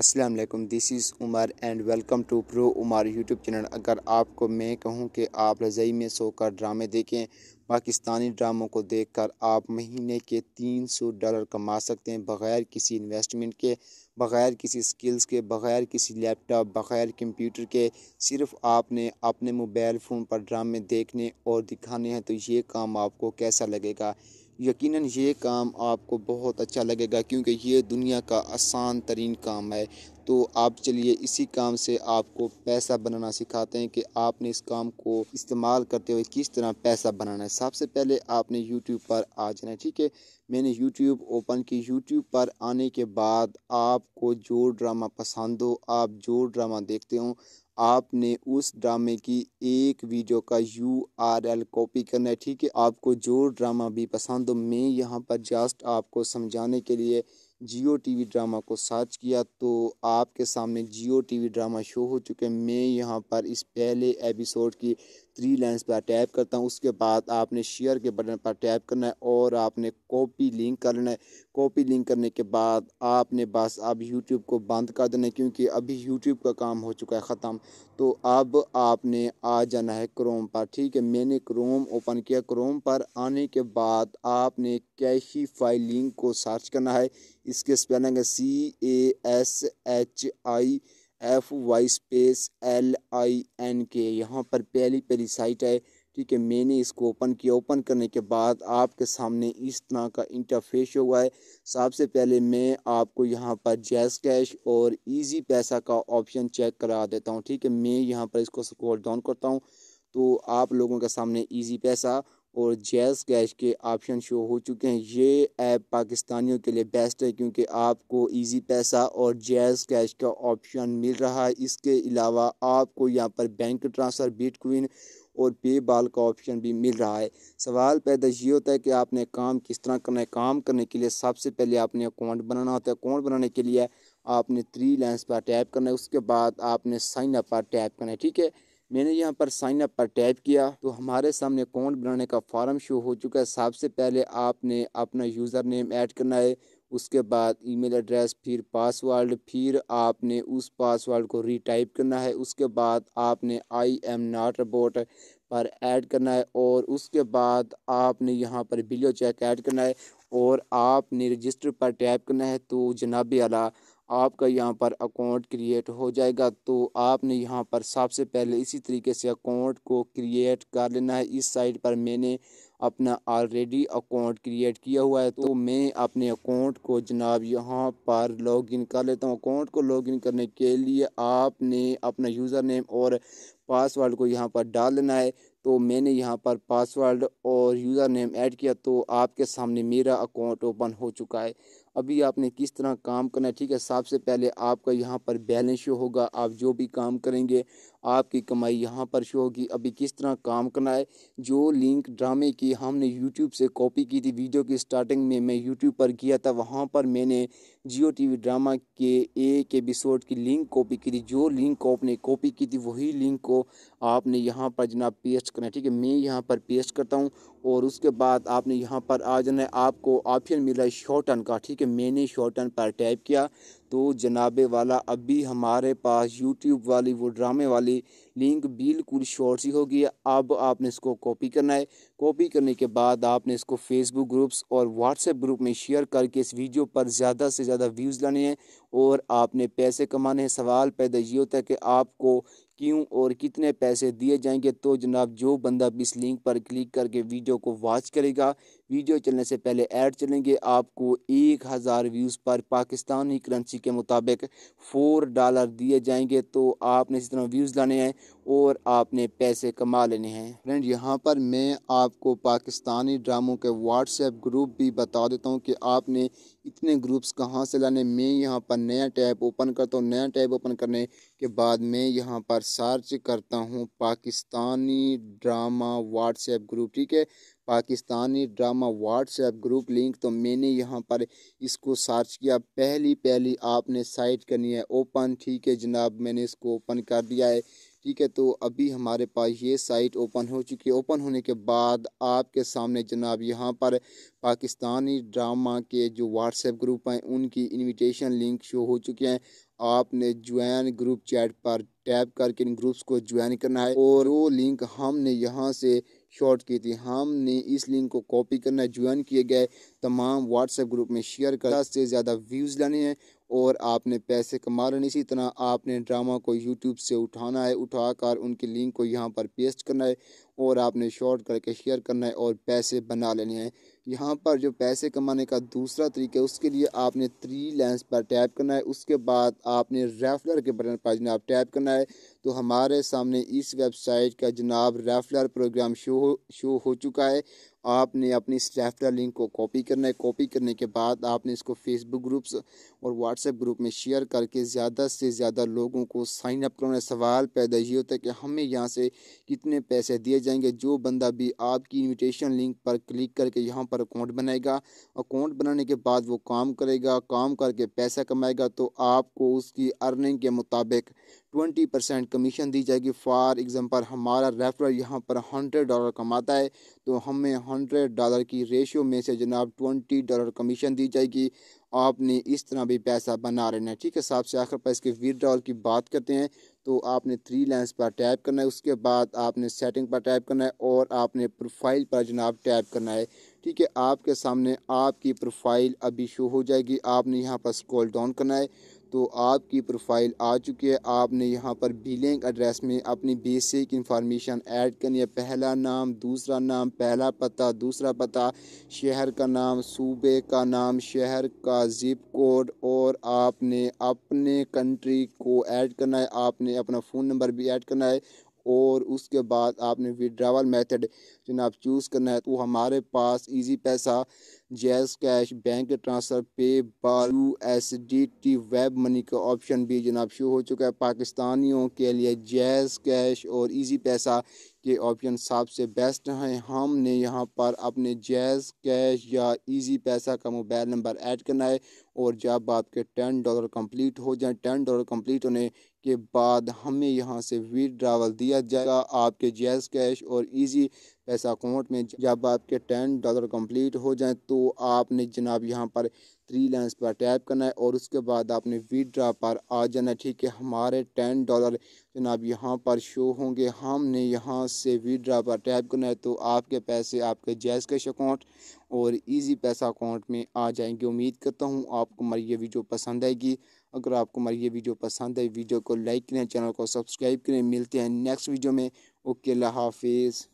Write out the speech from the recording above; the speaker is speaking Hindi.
अस्सलाम वालेकुम this is Umar and welcome to pro Umar YouTube channel अगर आपको, मैं कहूँ कि आप रज़ाई में सोकर ड्रामे देखें, पाकिस्तानी ड्रामों को देखकर आप महीने के तीन सौ डॉलर कमा सकते हैं बग़ैर किसी इन्वेस्टमेंट के, बग़ैर किसी स्किल्स के, बग़ैर किसी लैपटॉप बग़ैर कंप्यूटर के। सिर्फ़ आपने अपने मोबाइल फ़ोन पर ड्रामे देखने और दिखाने हैं तो ये काम आपको कैसा लगेगा? यकीनन ये काम आपको बहुत अच्छा लगेगा क्योंकि ये दुनिया का आसान तरीन काम है। तो आप चलिए इसी काम से आपको पैसा बनाना सिखाते हैं कि आपने इस काम को इस्तेमाल करते हुए किस तरह पैसा बनाना है। सबसे पहले आपने यूट्यूब पर आ जाना है, ठीक है? मैंने यूट्यूब ओपन की। यूट्यूब पर आने के बाद आपको जो ड्रामा पसंद हो, आप जो ड्रामा देखते हो आपने उस ड्रामे की एक वीडियो का यू आर एल कॉपी करना है। ठीक है, आपको जो ड्रामा भी पसंद हो, मैं यहाँ पर जस्ट आपको समझाने के लिए जियो टीवी ड्रामा को सर्च किया तो आपके सामने जियो टीवी ड्रामा शो हो चुके हैं। मैं यहाँ पर इस पहले एपिसोड की थ्री लाइन्स पर टैप करता हूँ, उसके बाद आपने शेयर के बटन पर टैप करना है और आपने कॉपी लिंक करना है। कॉपी लिंक करने के बाद आपने बस अब यूट्यूब को बंद कर देना है क्योंकि अभी यूट्यूब का काम हो चुका है ख़त्म। तो अब आपने आ जाना है क्रोम पर, ठीक है? मैंने क्रोम ओपन किया। क्रोम पर आने के बाद आपने कैशी फ़ाइल लिंक को सर्च करना है, इसके स्पेलिंग है C A S H I F Y space L I N K यहाँ पर पहली पहली साइट है, ठीक है? मैंने इसको ओपन किया। ओपन करने के बाद आपके सामने इस तरह का इंटरफेस हुआ है सबसे पहले मैं आपको यहाँ पर जैस कैश और इजी पैसा का ऑप्शन चेक करा देता हूँ, ठीक है? मैं यहाँ पर इसको स्क्रॉल डाउन करता हूँ तो आप लोगों के सामने इजी पैसा और जैज़ कैश के ऑप्शन शो हो चुके हैं। ये ऐप पाकिस्तानियों के लिए बेस्ट है क्योंकि आपको इजी पैसा और जैज़ कैश का ऑप्शन मिल रहा है। इसके अलावा आपको यहाँ पर बैंक ट्रांसफ़र, बिटकॉइन और पे बाल का ऑप्शन भी मिल रहा है। सवाल पैदा ये होता है कि आपने काम किस तरह करना है। काम करने के लिए सबसे पहले आपने अकाउंट बनाना होता है। अकाउंट बनाने के लिए आपने थ्री लाइन्स पर टैप करना है। उसके बाद आपने साइन अप पर टैप करना है। ठीक है? मैंने यहाँ पर साइन अप पर टैप किया तो हमारे सामने अकाउंट बनाने का फॉर्म शो हो चुका है। सबसे पहले आपने अपना यूज़र नेम ऐड करना है, उसके बाद ईमेल एड्रेस फिर पासवर्ड फिर आपने उस पासवर्ड को रीटाइप करना है, उसके बाद आपने आई एम नॉट रोबोट पर ऐड करना है, और उसके बाद आपने यहाँ पर बिलियो चेक ऐड करना है, और आपने रजिस्टर पर टैप करना है तो जनाबी अला आपका यहाँ पर अकाउंट क्रिएट हो जाएगा। तो आपने यहाँ पर सबसे पहले इसी तरीके से अकाउंट को क्रिएट कर लेना है। इस साइड पर मैंने अपना ऑलरेडी अकाउंट क्रिएट किया हुआ है। तो मैं अपने अकाउंट को जनाब यहाँ पर लॉगिन कर लेता हूँ। अकाउंट को लॉगिन करने के लिए आपने अपना यूज़र नेम और पासवर्ड को यहाँ पर डाल लेना है। तो मैंने यहाँ पर पासवर्ड और यूज़र नेम ऐड किया। तो आपके सामने मेरा अकाउंट ओपन हो चुका है। अभी आपने किस तरह काम करना है, ठीक है? सबसे पहले आपका यहाँ पर बैलेंस शो होगा, आप जो भी काम करेंगे, आपकी कमाई यहाँ पर शो होगी। अभी किस तरह काम करना है, जो लिंक ड्रामे की हमने यूट्यूब से कॉपी की थी, वीडियो की स्टार्टिंग में मैं यूट्यूब पर किया था, वहाँ पर मैंने जियो टीवी ड्रामा के एक एपिसोड की लिंक कॉपी की थी। जो लिंक को आपने कॉपी की थी, वही लिंक को आपने यहाँ पर जनाब पेस्ट करना है, ठीक है? मैं यहाँ पर पेस्ट करता हूँ और उसके बाद आपने यहाँ पर आ जाना है, आपको ऑप्शन मिला है शॉर्टन का, ठीक है मैंने शॉर्ट टर्न पर टाइप किया तो जनाबे वाला अभी हमारे पास यूट्यूब वाली, वो ड्रामे वाली लिंक बिल्कुल शॉर्ट सी होगी। अब आपने इसको कॉपी करना है। कॉपी करने के बाद आपने इसको फेसबुक ग्रुप्स और व्हाट्सएप ग्रुप में शेयर करके इस वीडियो पर ज़्यादा से ज़्यादा व्यूज़ लाने हैं और आपने पैसे कमाने हैं। सवाल पैदा ये होता है कि आपको क्यों और कितने पैसे दिए जाएँगे? तो जनाब, जो बंदा भी इस लिंक पर क्लिक करके वीडियो को वॉच करेगा वीडियो चलने से पहले ऐड चलेंगे। आपको एक हज़ार व्यूज़ पर पाकिस्तानी करेंसी के मुताबिक फ़ोर डॉलर दिए जाएँगे। तो आपने इसी तरह व्यूज़ लाने हैं और आपने पैसे कमा लेने हैं। फ्रेंड, यहाँ पर मैं आपको पाकिस्तानी ड्रामों के व्हाट्सएप ग्रुप भी बता देता हूँ कि आपने इतने ग्रुप्स कहाँ से लाने? मैं यहाँ पर नया टैब ओपन करता हूँ। नया टैब ओपन करने के बाद मैं यहाँ पर सर्च करता हूँ पाकिस्तानी ड्रामा व्हाट्सएप ग्रुप ठीक है? Pakistani drama WhatsApp group link तो मैंने यहाँ पर इसको सर्च किया। पहली पहली आपने साइट करनी है। ओपन ठीक है जनाब? मैंने इसको ओपन कर दिया है। ठीक है तो अभी हमारे पास ये साइट ओपन हो चुकी है। ओपन होने के बाद आपके सामने जनाब यहाँ पर पाकिस्तानी ड्रामा के जो व्हाट्सएप ग्रुप हैं, उनकी इनविटेशन लिंक शो हो चुके हैं। आपने ज्वाइन ग्रुप चैट पर टैप करके इन ग्रुप्स को ज्वाइन करना है और वो लिंक हमने यहाँ से शॉर्ट की थी। हमने इस लिंक को कॉपी करना है ज्वाइन किए गए। तमाम व्हाट्सएप ग्रुप में शेयर कर से ज़्यादा व्यूज़ लाने हैं और आपने पैसे कमा लेने। इसी तरह आपने ड्रामा को यूट्यूब से उठाना है, उठाकर उनकी लिंक को यहाँ पर पेस्ट करना है और आपने शॉर्ट करके शेयर करना है और पैसे बना लेने हैं। यहाँ पर जो पैसे कमाने का दूसरा तरीका है, उसके लिए आपने थ्री लेंस पर टैप करना है। उसके बाद आपने रेफलर के बटन पर जनाब टैप करना है। तो हमारे सामने इस वेबसाइट का जनाब रेफलर प्रोग्राम शो हो शो हो चुका है। आपने अपनी स्टैफर लिंक को कॉपी करना है। कॉपी करने के बाद आपने इसको फेसबुक ग्रुप्स और व्हाट्सएप ग्रुप में शेयर करके ज़्यादा से ज़्यादा लोगों को साइन अप करना सवाल पैदा ये होता है कि हमें यहाँ से कितने पैसे दिए जाएँगे? जो बंदा भी आपकी इन्विटेशन लिंक पर क्लिक करके यहाँ पर अकाउंट बनाएगा अकाउंट बनाने के बाद वो काम करेगा, काम करके पैसा कमाएगा तो आपको उसकी अर्निंग के मुताबिक ट्वेंटी परसेंट कमीशन दी जाएगी। फॉर एग्ज़ाम्पल हमारा रेफर यहाँ पर हंड्रेड डॉलर कमाता है तो हमें हंड्रेड डॉलर की रेशियो में से जनाब ट्वेंटी डॉलर कमीशन दी जाएगी। आपने इस तरह भी पैसा बना रहना है, ठीक है? साहब से आखिर पर इसके विदड्रॉल की बात करते हैं तो आपने थ्री लाइन्स पर टैप करना है, उसके बाद आपने सेटिंग पर टैप करना है और आपने प्रोफ़ाइल पर जनाब टैप करना है, ठीक है? आपके सामने आपकी प्रोफ़ाइल अभी शो हो जाएगी, आपने यहाँ पर स्क्रॉल डाउन करना है। तो आपकी प्रोफ़ाइल आ चुकी है। आपने यहाँ पर बिलिंग एड्रेस में अपनी बेसिक इंफॉर्मेशन ऐड करनी है। पहला नाम, दूसरा नाम, पहला पता, दूसरा पता, शहर का नाम, सूबे का नाम, शहर का ज़िप कोड और आपने अपने कंट्री को ऐड करना है। आपने अपना फ़ोन नंबर भी ऐड करना है और उसके बाद आपने विड्रावल मेथड जनाब चूज़ करना है। तो हमारे पास Easypaisa JazzCash, bank transfer PayPal U S D T WebMoney का ऑप्शन भी जनाब शुरू हो चुका है। पाकिस्तानियों के लिए जैज़ कैश और इजी पैसा के ऑप्शन सबसे बेस्ट हैं। हमने यहाँ पर अपने जैज़ कैश या इजी पैसा का मोबाइल नंबर ऐड करना है और जब आपके टेन डॉलर कंप्लीट हो जाए, टेन डॉलर कंप्लीट होने के बाद हमें यहाँ से विड्रावल दिया जाएगा। आपके जैज़ कैश और इजी पैसा अकाउंट में जब आपके टेन डॉलर कंप्लीट हो जाए तो आपने जनाब यहाँ पर थ्री लाइन्स पर टैप करना है और उसके बाद आपने विड्रा पर आ जाना है। ठीक है, हमारे टेन डॉलर जनाब यहाँ पर शो होंगे। हमने यहाँ से विड्रा पर टैप करना है तो आपके पैसे आपके जैज़ कैश अकाउंट और इजी पैसा अकाउंट में आ जाएँगे। उम्मीद करता हूँ आपको हमारी ये वीडियो पसंद आएगी। अगर आपको हमारी ये वीडियो पसंद है वीडियो को लाइक करें, चैनल को सब्सक्राइब करें। मिलते हैं नेक्स्ट वीडियो में। ओके हाफिज़।